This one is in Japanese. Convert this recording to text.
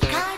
光